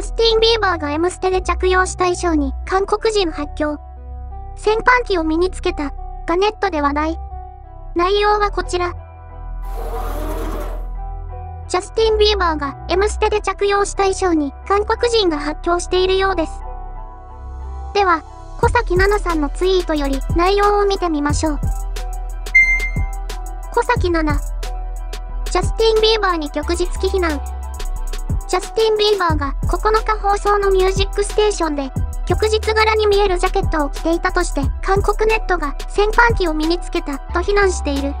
ャスティン・ビーバーが M ステで着用した衣装に韓国人発狂。戦犯機を身につけた、がネットで話題。内容はこちら。ジャスティン・ビーバーが M ステで着用した衣装に韓国人が発狂しているようです。では、小崎奈々さんのツイートより内容を見てみましょう。小崎奈々。ジャスティン・ビーバーに旭日帰避難。ジャスティン・ビーバーが9日放送のミュージックステーションで、旭日柄に見えるジャケットを着ていたとして、韓国ネットが戦犯機を身につけたと非難している。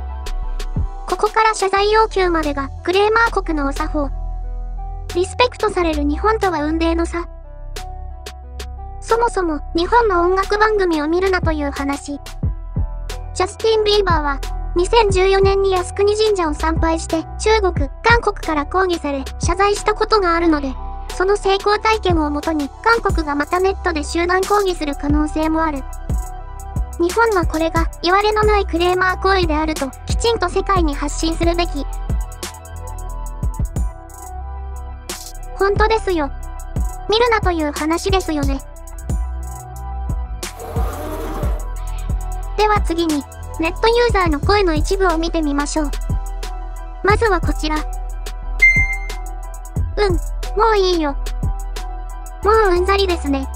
ここから謝罪要求までがクレーマー国のお作法。リスペクトされる日本とは運命の差。そもそも日本の音楽番組を見るなという話。ジャスティン・ビーバーは2014年に靖国神社を参拝して中国、韓国から抗議され謝罪したことがあるので、その成功体験をもとに韓国がまたネットで集団抗議する可能性もある。日本はこれが言われのないクレーマー行為であるときちんと世界に発信するべき。本当ですよ。見るなという話ですよね。では次に、ネットユーザーの声の一部を見てみましょう。まずはこちら。うん、もういいよ。もううんざりですね。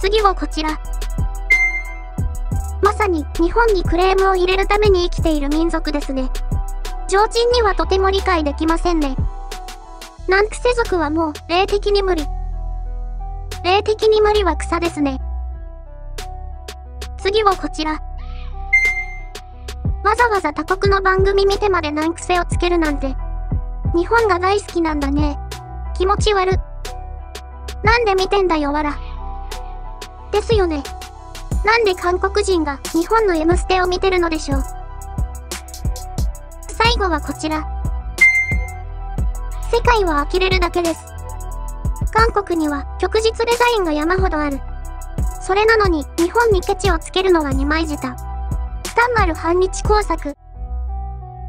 次はこちら。まさに日本にクレームを入れるために生きている民族ですね。常人にはとても理解できませんね。ナンクセ族はもう霊的に無理。霊的に無理は草ですね。次はこちら。わざわざ他国の番組見てまで難癖をつけるなんて。日本が大好きなんだね。気持ち悪。なんで見てんだよわら。ですよね。なんで韓国人が日本の M ステを見てるのでしょう。最後はこちら。世界は呆れるだけです。韓国には旭日デザインが山ほどある。それなのに、日本にケチをつけるのは二枚舌。単なる反日工作。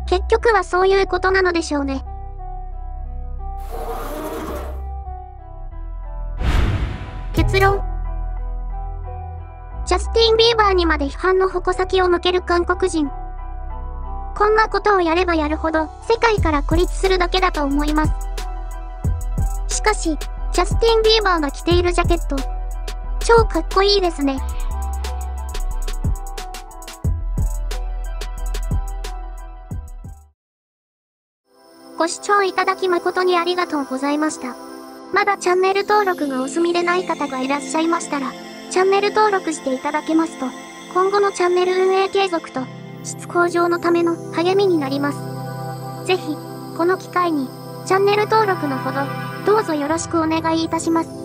結局はそういうことなのでしょうね。結論。ジャスティン・ビーバーにまで批判の矛先を向ける韓国人。こんなことをやればやるほど、世界から孤立するだけだと思います。しかし、ジャスティン・ビーバーが着ているジャケット、超かっこいいですね。ご視聴いただき誠にありがとうございました。まだチャンネル登録がお済みでない方がいらっしゃいましたら、チャンネル登録していただけますと、今後のチャンネル運営継続と、質向上のための励みになります。ぜひ、この機会に、チャンネル登録のほど、どうぞよろしくお願いいたします。